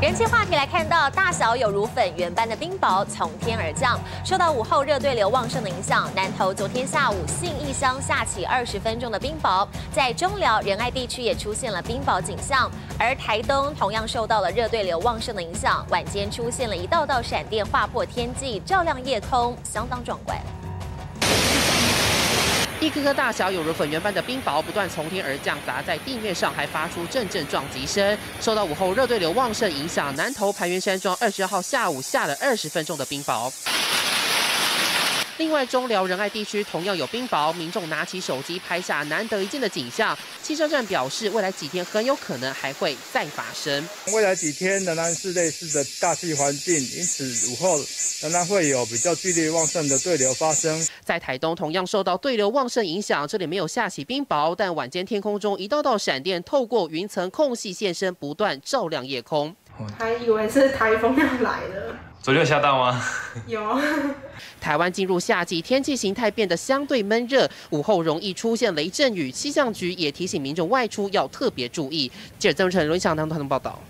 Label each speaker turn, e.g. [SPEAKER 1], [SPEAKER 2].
[SPEAKER 1] 人气话题来看到，大小有如粉圆般的冰雹从天而降。受到午后热对流旺盛的影响，南投昨天下午信义乡下起二十分钟的冰雹，在中寮仁爱地区也出现了冰雹景象。而台东同样受到了热对流旺盛的影响，晚间出现了一道道闪电划破天际，照亮夜空，相当壮观。
[SPEAKER 2] 一颗颗大小有如粉圆般的冰雹不断从天而降，砸在地面上，还发出阵阵撞击声。受到午后热对流旺盛影响，南投盘源山庄二十号下午下了二十分钟的冰雹。另外，中寮仁爱地区同样有冰雹，民众拿起手机拍下难得一见的景象。气象站表示，未来几天很有可能还会再发生。
[SPEAKER 3] 未来几天仍然是类似的大气环境，因此午后仍然会有比较剧烈旺盛的对流发生。
[SPEAKER 2] 在台东同样受到对流旺盛影响，这里没有下起冰雹，但晚间天空中一道道闪电透过云层空隙现身，不断照亮夜空。
[SPEAKER 4] 还以为是台风要来了。
[SPEAKER 5] 昨天有下蛋吗？
[SPEAKER 4] 有。
[SPEAKER 2] 台湾进入夏季，天气形态变得相对闷热，午后容易出现雷阵雨。气象局也提醒民众外出要特别注意。记者曾成、罗翔堂团的报道。